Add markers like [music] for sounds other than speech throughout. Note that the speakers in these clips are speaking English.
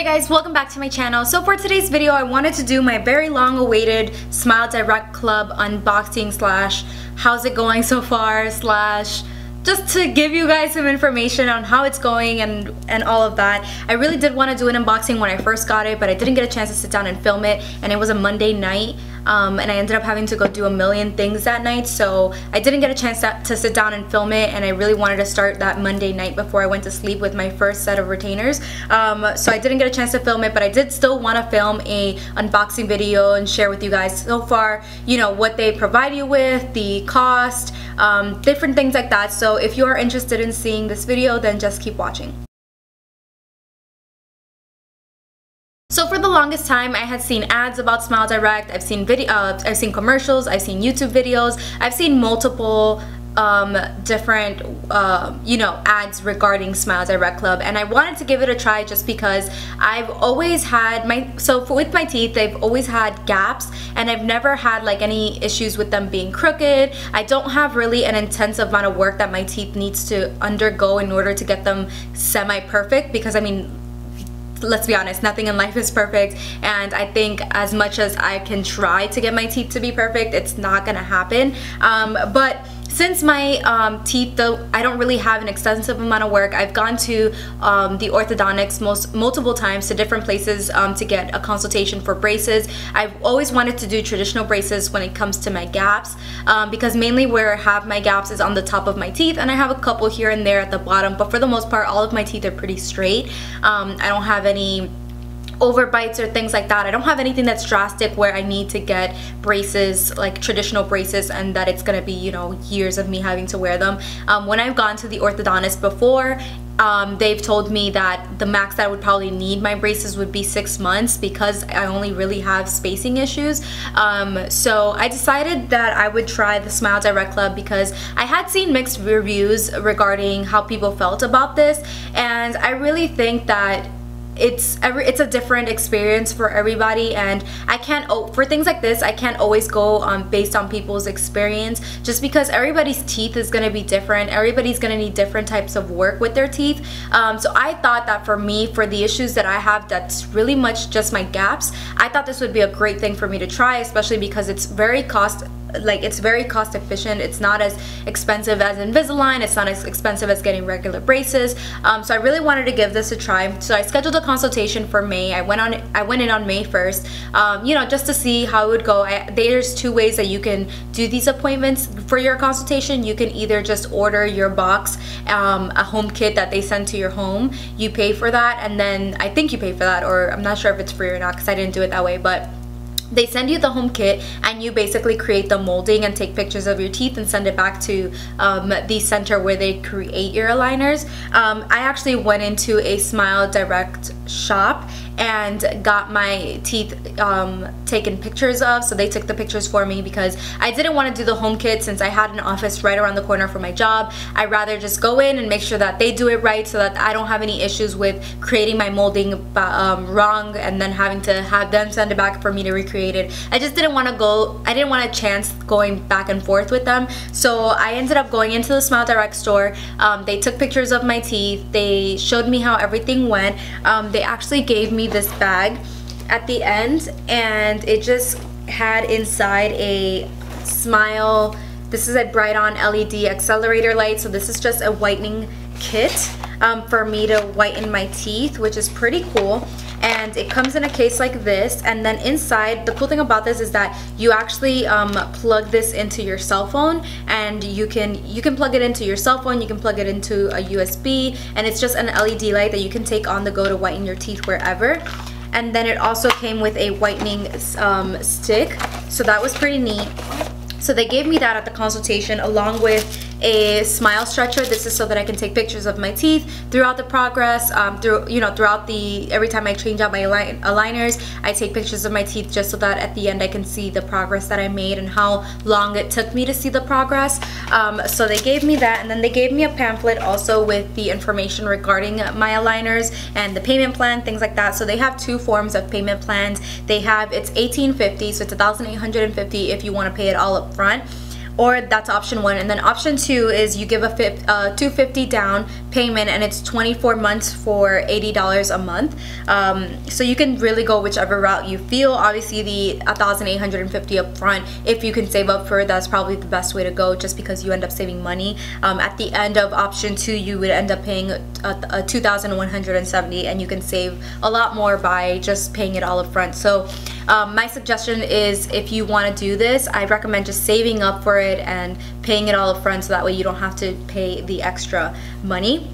Hey guys, welcome back to my channel. So for today's video, I wanted to do my very long awaited Smile Direct Club unboxing slash how's it going so far slash just to give you guys some information on how it's going and and all of that. I really did want to do an unboxing when I first got it, but I didn't get a chance to sit down and film it and it was a Monday night um, and I ended up having to go do a million things that night. So I didn't get a chance to, to, sit down and film it. And I really wanted to start that Monday night before I went to sleep with my first set of retainers. Um, so I didn't get a chance to film it but I did still want to film a unboxing video and share with you guys so far you know what they provide you with the cost um, different things like that. So if you are interested in seeing this video then just keep watching So for the longest time, I had seen ads about Smile Direct. I've seen video, uh, I've seen commercials. I've seen YouTube videos. I've seen multiple um, different, uh, you know, ads regarding Smile Direct Club, and I wanted to give it a try just because I've always had my so for, with my teeth, I've always had gaps, and I've never had like any issues with them being crooked. I don't have really an intensive amount of work that my teeth needs to undergo in order to get them semi-perfect because I mean let's be honest, nothing in life is perfect. And I think as much as I can try to get my teeth to be perfect, it's not gonna happen. Um, but since my um, teeth, though, I don't really have an extensive amount of work. I've gone to um, the orthodontics most multiple times to different places um, to get a consultation for braces. I've always wanted to do traditional braces when it comes to my gaps um, because mainly where I have my gaps is on the top of my teeth and I have a couple here and there at the bottom but for the most part all of my teeth are pretty straight. Um, I don't have any overbites or things like that. I don't have anything that's drastic where I need to get braces, like traditional braces, and that it's gonna be, you know, years of me having to wear them. Um, when I've gone to the orthodontist before, um, they've told me that the max that I would probably need my braces would be six months because I only really have spacing issues. Um, so I decided that I would try the Smile Direct Club because I had seen mixed reviews regarding how people felt about this and I really think that it's every it's a different experience for everybody and I can't for things like this I can't always go um, based on people's experience just because everybody's teeth is going to be different everybody's going to need different types of work with their teeth. Um, so I thought that for me for the issues that I have that's really much just my gaps I thought this would be a great thing for me to try especially because it's very cost like it's very cost efficient it's not as expensive as Invisalign it's not as expensive as getting regular braces. Um, so I really wanted to give this a try. So I scheduled a consultation for May. I went on I went in on May 1st um, you know just to see how it would go. I, there's two ways that you can do these appointments for your consultation. You can either just order your box um, a home kit that they send to your home. You pay for that and then I think you pay for that or I'm not sure if it's free or not because I didn't do it that way but they send you the home kit and you basically create the molding and take pictures of your teeth and send it back to um, the center where they create your aligners. Um, I actually went into a Smile Direct shop and got my teeth um, taken pictures of. So they took the pictures for me because I didn't want to do the home kit since I had an office right around the corner for my job. I'd rather just go in and make sure that they do it right so that I don't have any issues with creating my molding um, wrong and then having to have them send it back for me to recreate it. I just didn't want to go, I didn't want a chance going back and forth with them. So I ended up going into the Smile Direct store. Um, they took pictures of my teeth. They showed me how everything went. Um, they actually gave me this bag at the end and it just had inside a smile. This is a Brite-On LED accelerator light so this is just a whitening kit um, for me to whiten my teeth which is pretty cool. And it comes in a case like this. And then inside the cool thing about this is that you actually um, plug this into your cell phone. And you can you can plug it into your cell phone. You can plug it into a USB and it's just an LED light that you can take on the go to whiten your teeth wherever. And then it also came with a whitening um, stick. So that was pretty neat. So they gave me that at the consultation along with a smile stretcher. This is so that I can take pictures of my teeth throughout the progress, um, through you know throughout the every time I change out my align aligners, I take pictures of my teeth just so that at the end I can see the progress that I made and how long it took me to see the progress. Um, so they gave me that, and then they gave me a pamphlet also with the information regarding my aligners and the payment plan, things like that. So they have two forms of payment plans. They have it's 1850, so it's 1,850 if you want to pay it all up front or that's option one. And then option two is you give a uh, 250 down payment and it's 24 months for $80 a month. Um, so you can really go whichever route you feel. Obviously the 1,850 up front, if you can save up for that's probably the best way to go just because you end up saving money. Um, at the end of option two, you would end up paying a, a 2,170 and you can save a lot more by just paying it all up front. So um, my suggestion is if you want to do this, I recommend just saving up for it and paying it all up front so that way you don't have to pay the extra money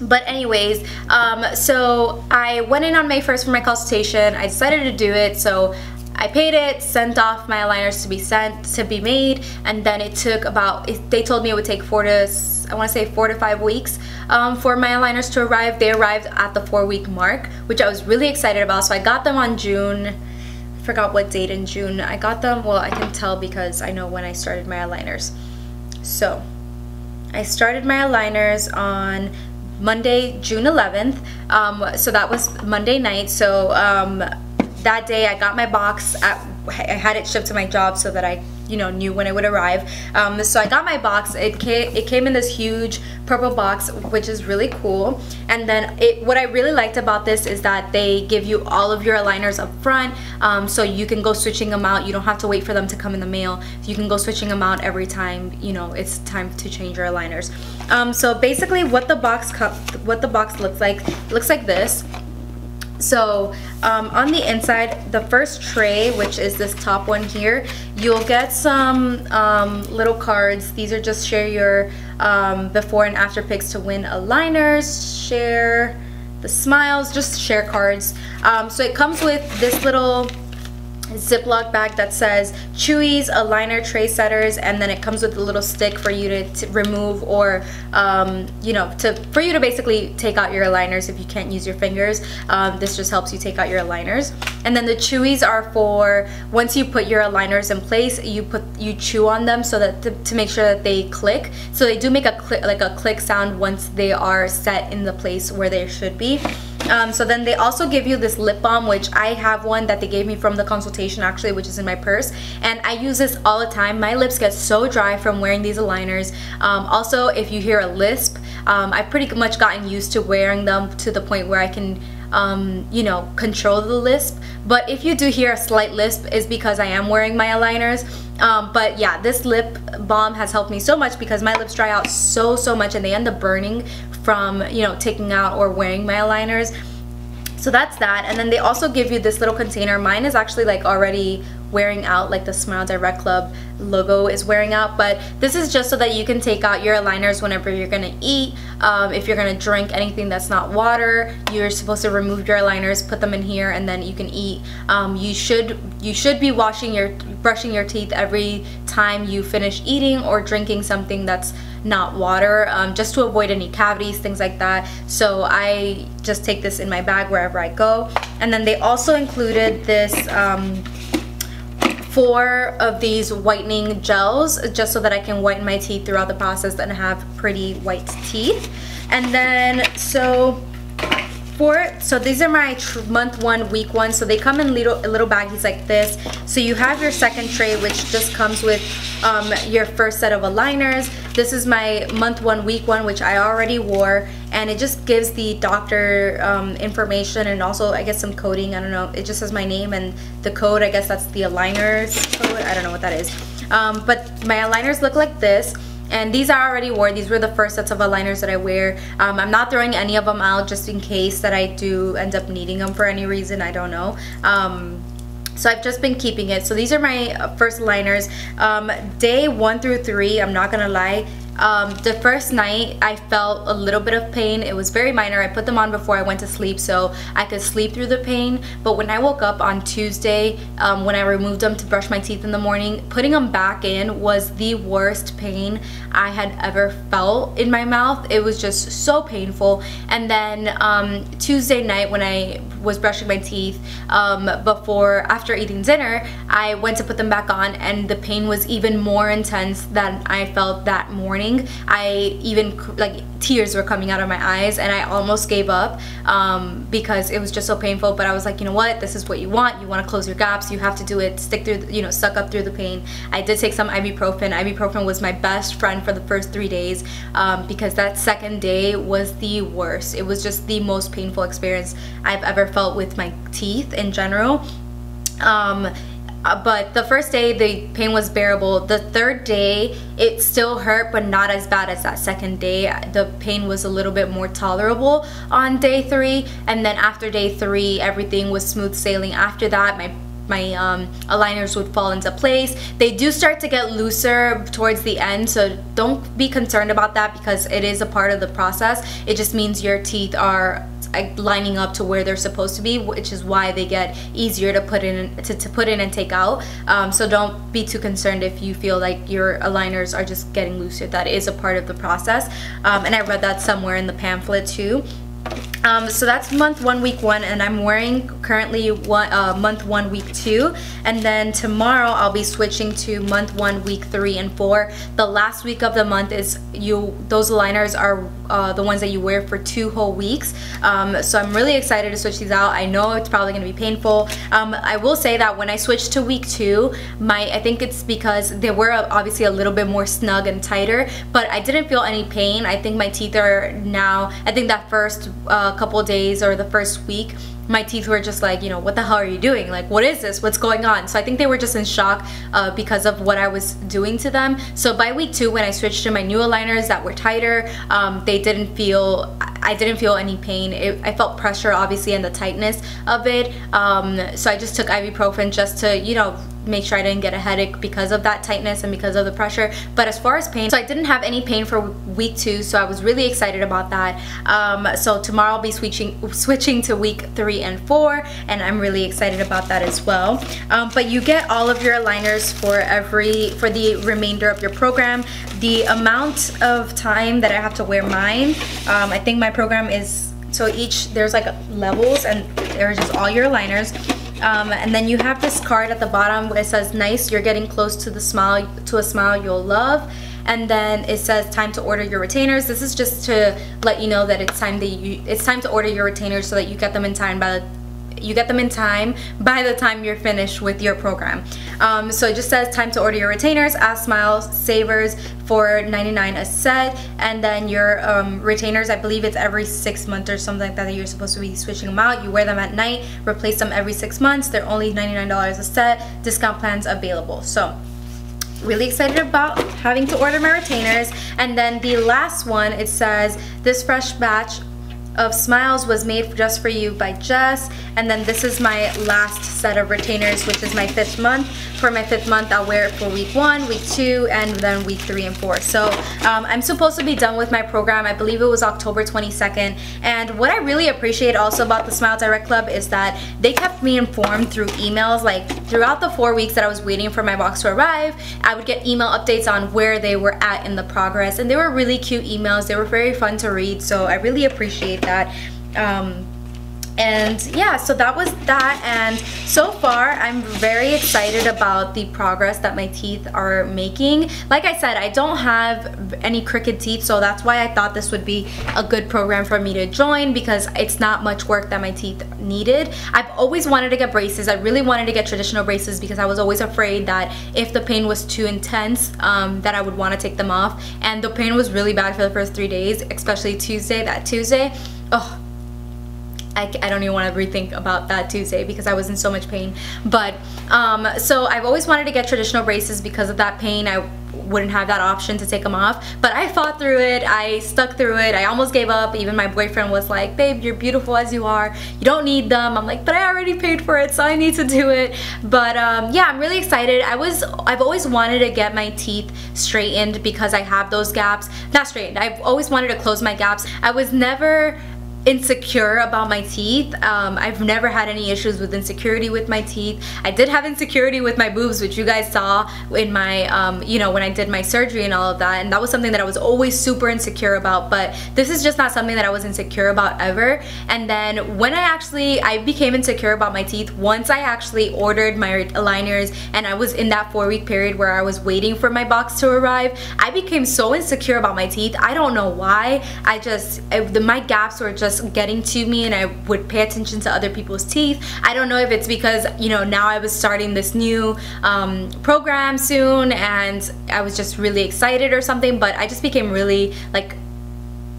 but anyways um, so I went in on May 1st for my consultation I decided to do it so I paid it, sent off my aligners to be sent, to be made, and then it took about, they told me it would take four to, I want to say four to five weeks um, for my aligners to arrive. They arrived at the four week mark, which I was really excited about. So I got them on June forgot what date in June I got them. Well, I can tell because I know when I started my aligners. So, I started my aligners on Monday, June 11th. Um, so that was Monday night. So um, that day I got my box. At, I had it shipped to my job so that I you know knew when it would arrive. Um, so I got my box. It came it came in this huge purple box which is really cool. And then it what I really liked about this is that they give you all of your aligners up front um, so you can go switching them out. You don't have to wait for them to come in the mail. You can go switching them out every time you know it's time to change your aligners. Um, so basically what the box what the box looks like looks like this so um, on the inside, the first tray, which is this top one here, you'll get some um, little cards. These are just share your um, before and after pics to win aligners, share the smiles, just share cards. Um, so it comes with this little Ziploc bag that says Chewies aligner tray setters and then it comes with a little stick for you to, to remove or um, you know to for you to basically take out your aligners if you can't use your fingers. Um, this just helps you take out your aligners. And then the Chewies are for once you put your aligners in place you put you chew on them so that to, to make sure that they click. So they do make a click like a click sound once they are set in the place where they should be. Um, so then they also give you this lip balm, which I have one that they gave me from the consultation actually, which is in my purse. And I use this all the time. My lips get so dry from wearing these aligners. Um, also, if you hear a lisp, um, I've pretty much gotten used to wearing them to the point where I can um, you know, control the lisp. But if you do hear a slight lisp, is because I am wearing my aligners. Um, but yeah, this lip balm has helped me so much because my lips dry out so, so much and they end up burning from, you know, taking out or wearing my aligners. So that's that. And then they also give you this little container. Mine is actually like already wearing out like the Smile Direct Club logo is wearing out but this is just so that you can take out your aligners whenever you're gonna eat. Um, if you're gonna drink anything that's not water you're supposed to remove your aligners put them in here and then you can eat. Um, you should you should be washing your brushing your teeth every time you finish eating or drinking something that's not water um, just to avoid any cavities things like that. So I just take this in my bag wherever I go. And then they also included this um, four of these whitening gels just so that I can whiten my teeth throughout the process and have pretty white teeth. And then, so for, so these are my month one, week one. So they come in little, little baggies like this. So you have your second tray, which just comes with um, your first set of aligners. This is my month one, week one, which I already wore and it just gives the doctor um, information and also I guess some coding. I don't know. It just says my name and the code. I guess that's the aligners code. I don't know what that is. Um, but my aligners look like this. And these I already wore. These were the first sets of aligners that I wear. Um, I'm not throwing any of them out just in case that I do end up needing them for any reason. I don't know. Um, so I've just been keeping it. So these are my first liners. Um, day one through three, I'm not gonna lie, um, the first night I felt a little bit of pain. It was very minor. I put them on before I went to sleep so I could sleep through the pain. But when I woke up on Tuesday, um, when I removed them to brush my teeth in the morning, putting them back in was the worst pain I had ever felt in my mouth. It was just so painful. And then um, Tuesday night when I was brushing my teeth um, before, after eating dinner, I went to put them back on and the pain was even more intense than I felt that morning morning I even like tears were coming out of my eyes and I almost gave up um, because it was just so painful. But I was like you know what? This is what you want. You want to close your gaps. You have to do it. Stick through you know suck up through the pain. I did take some ibuprofen. Ibuprofen was my best friend for the first three days um, because that second day was the worst. It was just the most painful experience I've ever felt with my teeth in general. Um, uh, but the first day the pain was bearable the third day it still hurt but not as bad as that second day the pain was a little bit more tolerable on day three and then after day three everything was smooth sailing after that my my um, aligners would fall into place. They do start to get looser towards the end, so don't be concerned about that because it is a part of the process. It just means your teeth are lining up to where they're supposed to be which is why they get easier to put in to, to put in and take out. Um, so don't be too concerned if you feel like your aligners are just getting looser. That is a part of the process. Um, and I read that somewhere in the pamphlet too um, so that's month one, week one, and I'm wearing currently one, uh, month one, week two. And then tomorrow I'll be switching to month one, week three and four. The last week of the month is you, those liners are uh, the ones that you wear for two whole weeks. Um, so I'm really excited to switch these out. I know it's probably gonna be painful. Um, I will say that when I switched to week two, my I think it's because they were obviously a little bit more snug and tighter, but I didn't feel any pain. I think my teeth are now, I think that first uh, couple days or the first week my teeth were just like, you know, what the hell are you doing? Like, what is this? What's going on? So I think they were just in shock uh, because of what I was doing to them. So by week two, when I switched to my new aligners that were tighter, um, they didn't feel, I didn't feel any pain. It, I felt pressure, obviously, and the tightness of it. Um, so I just took ibuprofen just to, you know, make sure I didn't get a headache because of that tightness and because of the pressure. But as far as pain, so I didn't have any pain for week two, so I was really excited about that. Um, so tomorrow I'll be switching switching to week three and four, and I'm really excited about that as well. Um, but you get all of your aligners for every for the remainder of your program. The amount of time that I have to wear mine, um, I think my program is so each there's like levels and there's just all your aligners um, and then you have this card at the bottom where it says nice you're getting close to the smile to a smile you'll love. And then it says time to order your retainers. This is just to let you know that it's time that you it's time to order your retainers so that you get them in time by you get them in time by the time you're finished with your program. Um, so it just says time to order your retainers, Ask Smiles Savers for 99 a set, and then your um, retainers, I believe it's every six months or something like that that you're supposed to be switching them out. You wear them at night, replace them every six months. They're only $99 a set, discount plans available. So really excited about having to order my retainers and then the last one it says this fresh batch of smiles was made just for you by Jess. And then this is my last set of retainers which is my fifth month for my fifth month I'll wear it for week one week two and then week three and four. So um, I'm supposed to be done with my program. I believe it was October 22nd and what I really appreciate also about the Smile Direct Club is that they kept me informed through emails like throughout the four weeks that I was waiting for my box to arrive I would get email updates on where they were at in the progress. And they were really cute emails. They were very fun to read. So I really appreciate that. Um, and yeah so that was that. And so far I'm very excited about the progress that my teeth are making. Like I said I don't have any crooked teeth so that's why I thought this would be a good program for me to join because it's not much work that my teeth needed. I've always wanted to get braces. I really wanted to get traditional braces because I was always afraid that if the pain was too intense um, that I would want to take them off. And the pain was really bad for the first three days especially Tuesday that Tuesday. Oh I, I, don't even want to rethink about that Tuesday because I was in so much pain. But, um, so I've always wanted to get traditional braces because of that pain. I wouldn't have that option to take them off. But I fought through it. I stuck through it. I almost gave up. Even my boyfriend was like, babe, you're beautiful as you are. You don't need them. I'm like, but I already paid for it, so I need to do it. But um, yeah, I'm really excited. I was, I've always wanted to get my teeth straightened because I have those gaps. Not straightened. I've always wanted to close my gaps. I was never insecure about my teeth. Um, I've never had any issues with insecurity with my teeth. I did have insecurity with my boobs, which you guys saw in my, um, you know, when I did my surgery and all of that. And that was something that I was always super insecure about. But this is just not something that I was insecure about ever. And then when I actually, I became insecure about my teeth once I actually ordered my aligners and I was in that four week period where I was waiting for my box to arrive. I became so insecure about my teeth. I don't know why. I just, the, my gaps were just getting to me and I would pay attention to other people's teeth. I don't know if it's because, you know, now I was starting this new um, program soon and I was just really excited or something, but I just became really like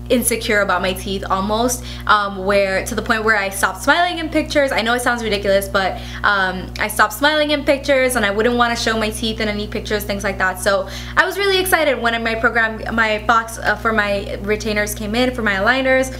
insecure about my teeth almost um, where to the point where I stopped smiling in pictures. I know it sounds ridiculous but um, I stopped smiling in pictures and I wouldn't want to show my teeth in any pictures things like that. So I was really excited when my program my box uh, for my retainers came in for my aligners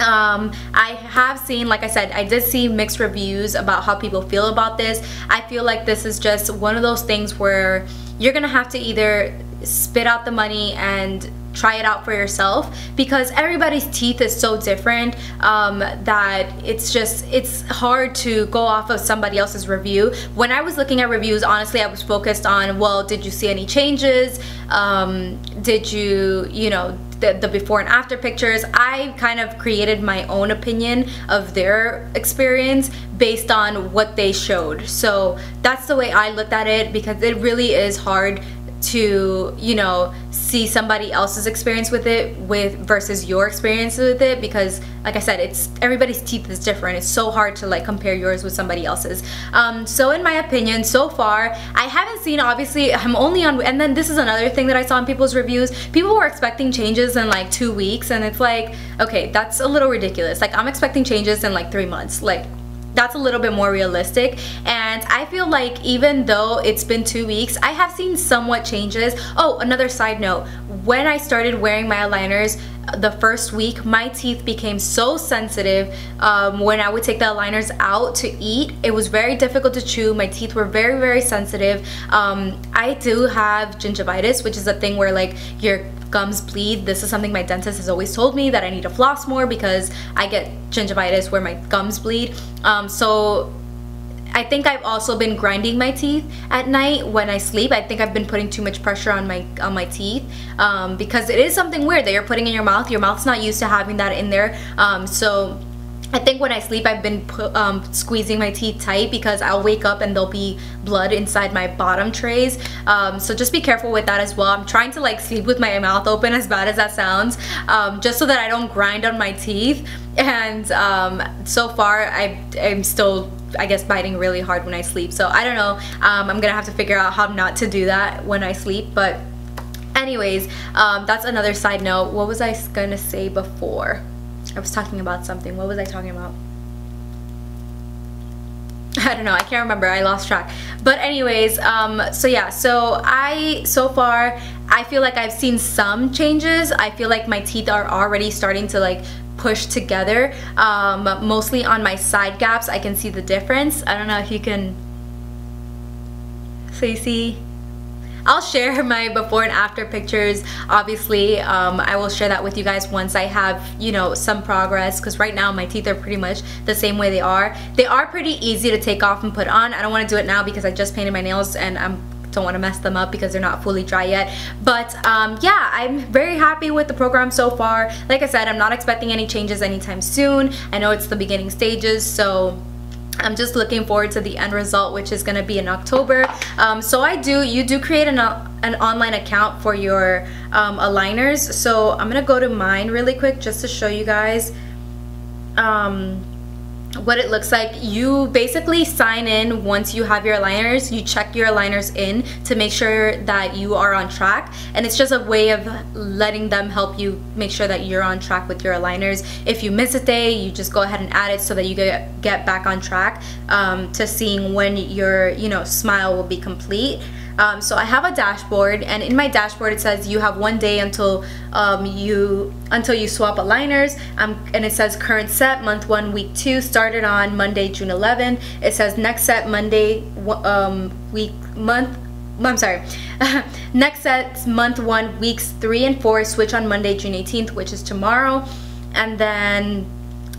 um, I have seen, like I said, I did see mixed reviews about how people feel about this. I feel like this is just one of those things where you're gonna have to either spit out the money and try it out for yourself because everybody's teeth is so different um, that it's just it's hard to go off of somebody else's review when I was looking at reviews honestly I was focused on well did you see any changes um, did you you know the, the before and after pictures. I kind of created my own opinion of their experience based on what they showed. So that's the way I looked at it because it really is hard to you know see somebody else's experience with it with versus your experience with it because like I said it's everybody's teeth is different. It's so hard to like compare yours with somebody else's. Um, so in my opinion so far I haven't seen obviously I'm only on and then this is another thing that I saw in people's reviews. People were expecting changes in like two weeks and it's like okay that's a little ridiculous. Like I'm expecting changes in like three months. Like that's a little bit more realistic. And I feel like even though it's been two weeks I have seen somewhat changes. Oh another side note. When I started wearing my aligners the first week my teeth became so sensitive um, when I would take the aligners out to eat it was very difficult to chew my teeth were very very sensitive um, I do have gingivitis which is a thing where like your gums bleed. This is something my dentist has always told me that I need to floss more because I get gingivitis where my gums bleed. Um, so I think I've also been grinding my teeth at night when I sleep. I think I've been putting too much pressure on my on my teeth um, because it is something weird that you're putting in your mouth. Your mouth's not used to having that in there. Um, so I think when I sleep I've been um, squeezing my teeth tight because I'll wake up and there'll be blood inside my bottom trays. Um, so just be careful with that as well. I'm trying to like sleep with my mouth open as bad as that sounds um, just so that I don't grind on my teeth. And um, so far I, I'm still I guess biting really hard when I sleep. So I don't know. Um, I'm gonna have to figure out how not to do that when I sleep. But anyways um, that's another side note. What was I gonna say before I was talking about something. What was I talking about? [laughs] I don't know. I can't remember. I lost track. But anyways, um, so yeah. So I, so far, I feel like I've seen some changes. I feel like my teeth are already starting to like push together. Um, mostly on my side gaps, I can see the difference. I don't know if you can... So you see I'll share [laughs] my before and after pictures. Obviously, um, I will share that with you guys once I have, you know, some progress because right now my teeth are pretty much the same way they are. They are pretty easy to take off and put on. I don't want to do it now because I just painted my nails and I'm don't want to mess them up because they're not fully dry yet but um, yeah I'm very happy with the program so far like I said I'm not expecting any changes anytime soon I know it's the beginning stages so I'm just looking forward to the end result which is going to be in October. Um, so I do you do create an, an online account for your um, aligners. So I'm gonna go to mine really quick just to show you guys. Um, what it looks like. You basically sign in once you have your aligners you check your aligners in to make sure that you are on track. And it's just a way of letting them help you make sure that you're on track with your aligners. If you miss a day you just go ahead and add it so that you get get back on track um, to seeing when your you know smile will be complete um, so I have a dashboard and in my dashboard it says you have one day until um, you until you swap aligners. Um, and it says current set month one week two started on Monday June 11 it says next set Monday um, week month I'm sorry. [laughs] Next set month one weeks three and four switch on Monday June 18th which is tomorrow. And then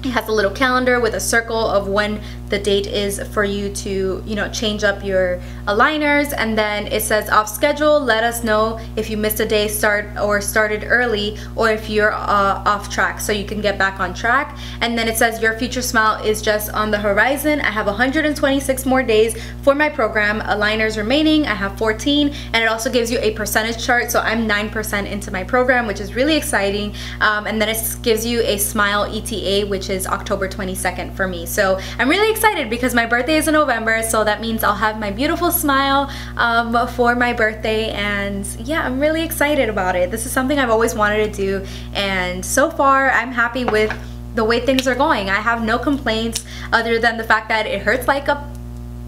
it has a little calendar with a circle of when the date is for you to, you know, change up your aligners. And then it says off schedule, let us know if you missed a day start or started early or if you're uh, off track so you can get back on track. And then it says your future smile is just on the horizon. I have 126 more days for my program, aligners remaining. I have 14 and it also gives you a percentage chart. So I'm 9% into my program, which is really exciting. Um, and then it gives you a smile ETA, which is October 22nd for me. So I'm really excited because my birthday is in November, so that means I'll have my beautiful smile um, for my birthday and yeah, I'm really excited about it. This is something I've always wanted to do and so far I'm happy with the way things are going. I have no complaints other than the fact that it hurts like a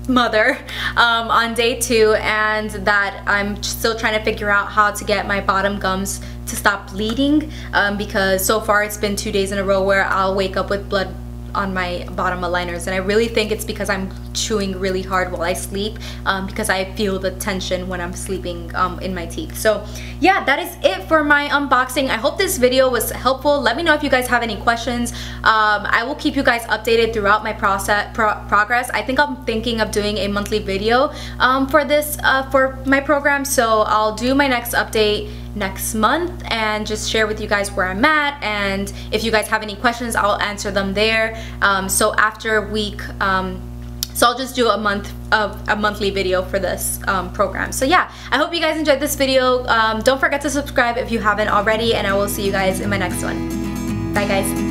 mother um, on day two and that I'm still trying to figure out how to get my bottom gums to stop bleeding um, because so far it's been two days in a row where I'll wake up with blood on my bottom aligners and I really think it's because I'm chewing really hard while I sleep um, because I feel the tension when I'm sleeping um, in my teeth. So yeah, that is it for my unboxing. I hope this video was helpful. Let me know if you guys have any questions. Um, I will keep you guys updated throughout my process pro progress. I think I'm thinking of doing a monthly video um, for this uh, for my program. So I'll do my next update next month and just share with you guys where I'm at. And if you guys have any questions I'll answer them there. Um, so after a week um, so I'll just do a month of a monthly video for this um, program. So yeah I hope you guys enjoyed this video. Um, don't forget to subscribe if you haven't already and I will see you guys in my next one. Bye guys